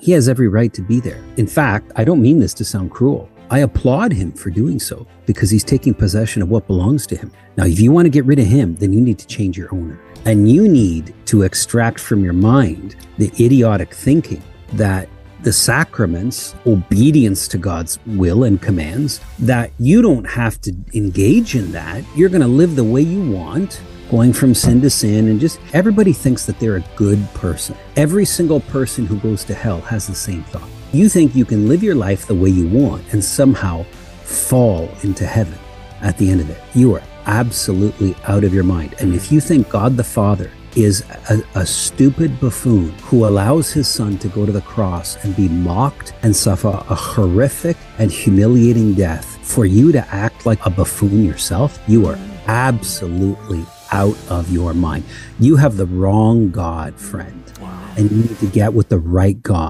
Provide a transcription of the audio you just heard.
He has every right to be there. In fact, I don't mean this to sound cruel. I applaud him for doing so because he's taking possession of what belongs to him. Now, if you want to get rid of him, then you need to change your owner. And you need to extract from your mind the idiotic thinking that the sacraments, obedience to God's will and commands, that you don't have to engage in that. You're going to live the way you want, going from sin to sin, and just everybody thinks that they're a good person. Every single person who goes to hell has the same thought. You think you can live your life the way you want and somehow fall into heaven at the end of it. You are absolutely out of your mind. And if you think God the Father is a, a, stupid buffoon who allows his son to go to the cross and be mocked and suffer a horrific and humiliating death for you to act like a buffoon yourself, you are absolutely out of your mind. You have the wrong God, friend. And you need to get with the right God.